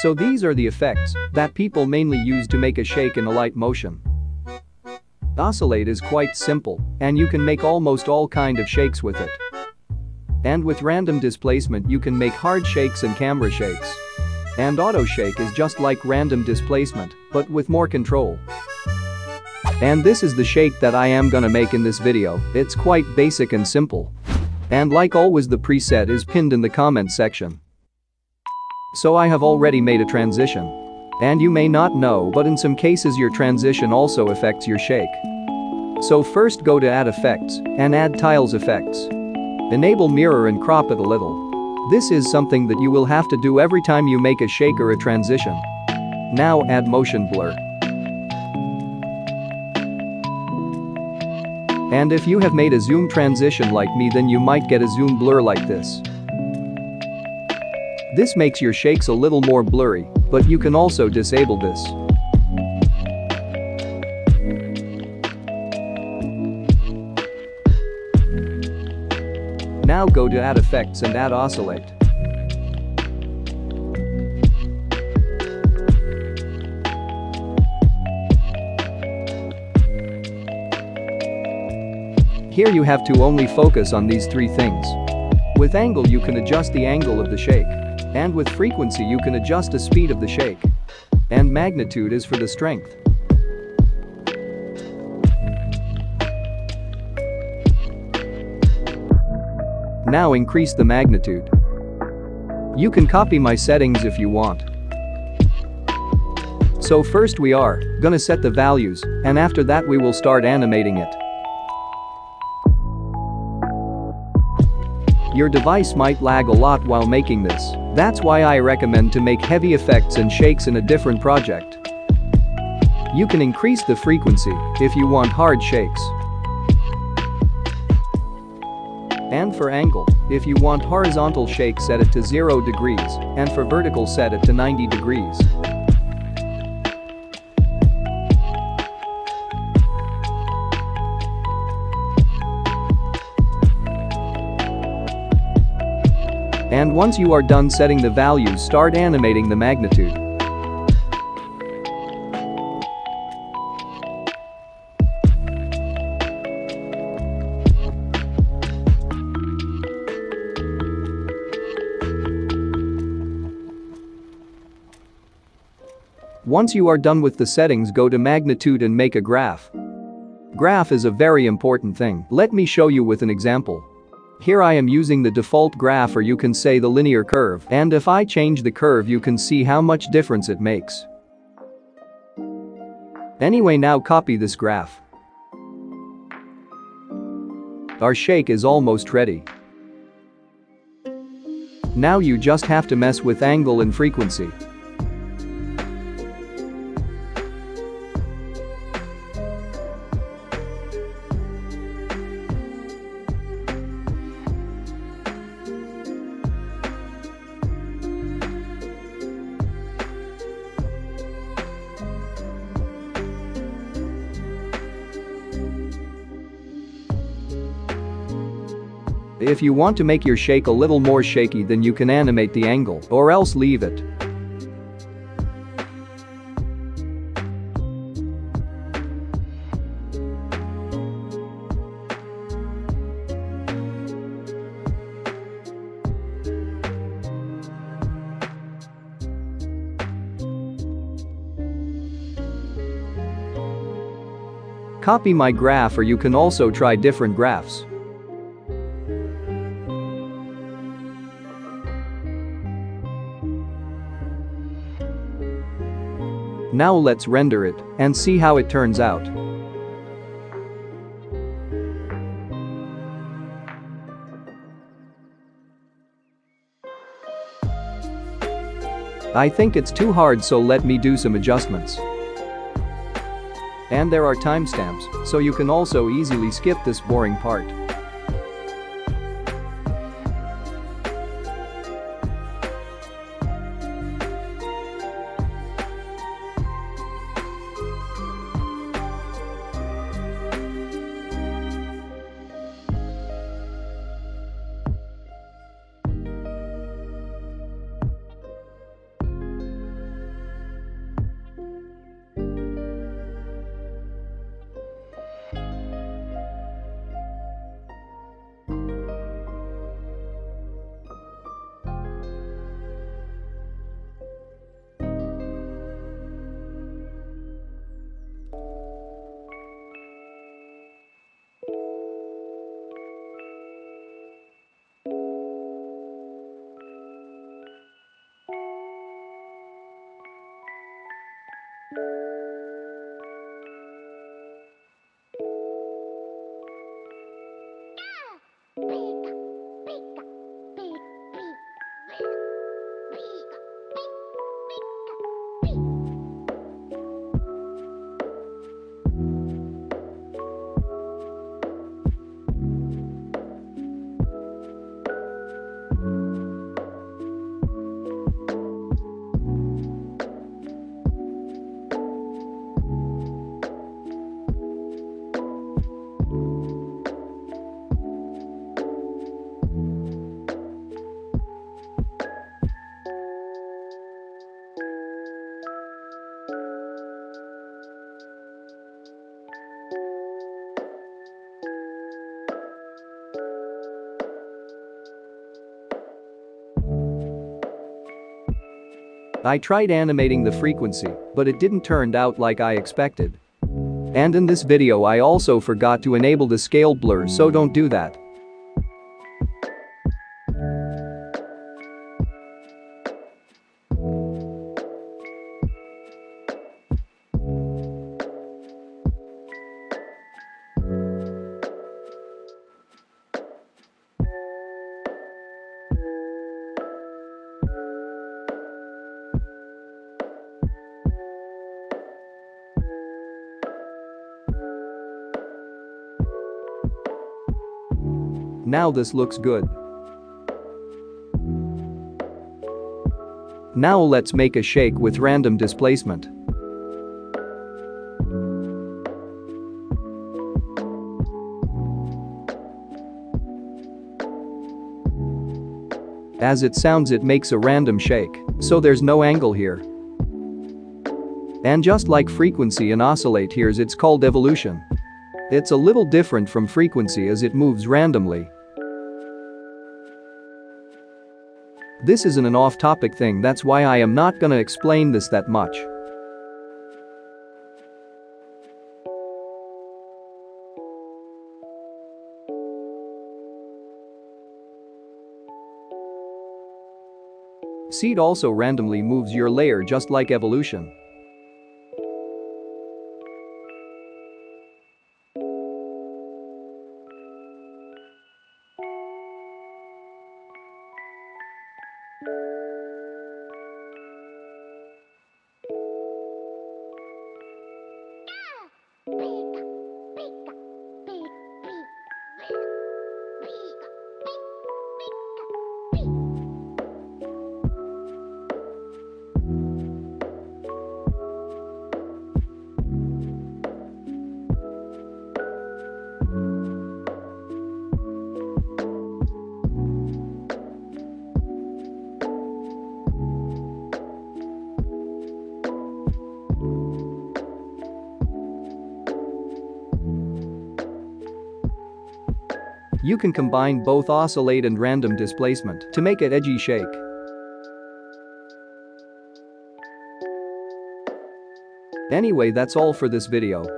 So these are the effects that people mainly use to make a shake in Alight Motion. Oscillate is quite simple, and you can make almost all kind of shakes with it. And with random displacement you can make hard shakes and camera shakes. And auto shake is just like random displacement, but with more control. And this is the shake that I am gonna make in this video, it's quite basic and simple. And like always the preset is pinned in the comment section. So I have already made a transition. And you may not know but in some cases your transition also affects your shake. So first go to add effects and add tiles effects. Enable mirror and crop it a little. This is something that you will have to do every time you make a shake or a transition. Now add motion blur. And if you have made a zoom transition like me then you might get a zoom blur like this. This makes your shakes a little more blurry, but you can also disable this. Now go to add effects and add oscillate. Here you have to only focus on these three things. With angle you can adjust the angle of the shake. And with frequency you can adjust the speed of the shake. And magnitude is for the strength. Now increase the magnitude. You can copy my settings if you want. So first we are gonna set the values and after that we will start animating it. Your device might lag a lot while making this, that's why I recommend to make heavy effects and shakes in a different project. You can increase the frequency if you want hard shakes. And for angle, if you want horizontal shake set it to 0 degrees, and for vertical set it to 90 degrees. And once you are done setting the values start animating the magnitude. Once you are done with the settings go to magnitude and make a graph. Graph is a very important thing, let me show you with an example. Here I am using the default graph or you can say the linear curve and if I change the curve you can see how much difference it makes. Anyway now copy this graph. Our shake is almost ready. Now you just have to mess with angle and frequency. If you want to make your shake a little more shaky then you can animate the angle or else leave it. Copy my graph or you can also try different graphs. Now let's render it and see how it turns out. I think it's too hard so let me do some adjustments. And there are timestamps, so you can also easily skip this boring part. you I tried animating the frequency, but it didn't turn out like I expected. And in this video I also forgot to enable the scale blur so don't do that. Now this looks good. Now let's make a shake with random displacement. As it sounds it makes a random shake, so there's no angle here. And just like frequency and oscillate here's it's called evolution. It's a little different from frequency as it moves randomly. This isn't an off-topic thing that's why I am not gonna explain this that much. Seed also randomly moves your layer just like evolution. You can combine both oscillate and random displacement to make it edgy shake. Anyway that's all for this video.